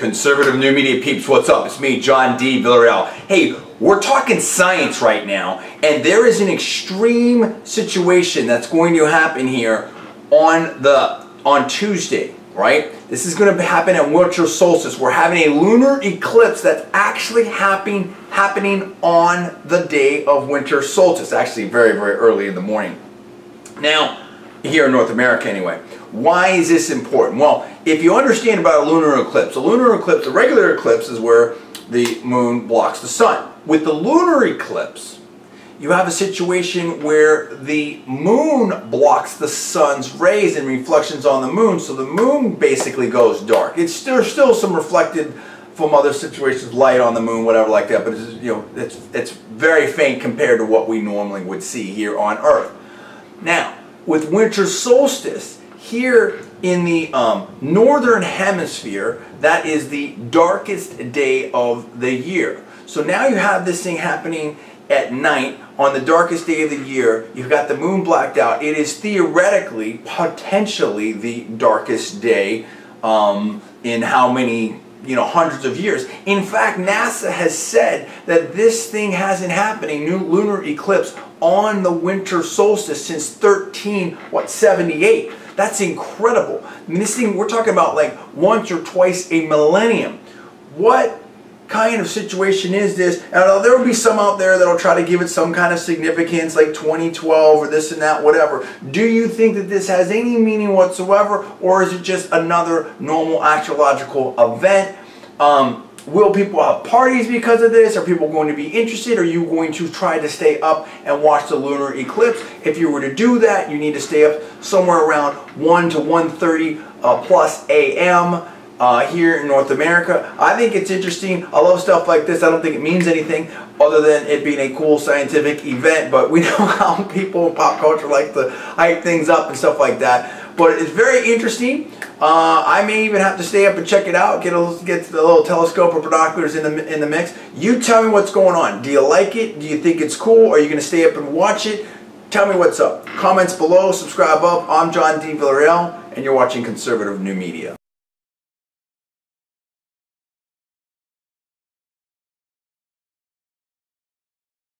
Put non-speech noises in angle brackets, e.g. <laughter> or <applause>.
Conservative New Media peeps, what's up? It's me, John D. Villarreal. Hey, we're talking science right now, and there is an extreme situation that's going to happen here on the on Tuesday, right? This is going to happen at winter solstice. We're having a lunar eclipse that's actually happening happening on the day of winter solstice, actually very very early in the morning. Now, here in North America anyway. Why is this important? Well, if you understand about a lunar eclipse, a lunar eclipse, a regular eclipse is where the moon blocks the sun. With the lunar eclipse, you have a situation where the moon blocks the sun's rays and reflections on the moon, so the moon basically goes dark. It's there's still some reflected from other situations, light on the moon, whatever like that, but it's, you know, it's, it's very faint compared to what we normally would see here on Earth. Now, with winter solstice, here in the um, northern hemisphere, that is the darkest day of the year. So now you have this thing happening at night on the darkest day of the year. You've got the moon blacked out. It is theoretically, potentially, the darkest day um, in how many you know hundreds of years. In fact, NASA has said that this thing hasn't happened, a new lunar eclipse on the winter solstice since 13 what 78. That's incredible. I mean, this thing we're talking about like once or twice a millennium. What kind of situation is this? And there will be some out there that'll try to give it some kind of significance like 2012 or this and that, whatever. Do you think that this has any meaning whatsoever or is it just another normal astrological event? Um, will people have parties because of this? Are people going to be interested? Are you going to try to stay up and watch the lunar eclipse? If you were to do that, you need to stay up somewhere around 1 to 1.30 uh, plus a.m uh, here in North America. I think it's interesting. I love stuff like this. I don't think it means anything other than it being a cool scientific event, but we <laughs> know how people in pop culture like to hype things up and stuff like that. But it's very interesting. Uh, I may even have to stay up and check it out, get a get the little telescope or binoculars in the in the mix. You tell me what's going on. Do you like it? Do you think it's cool? Are you going to stay up and watch it? Tell me what's up. Comments below, subscribe up. I'm John D. Villarreal, and you're watching Conservative New Media.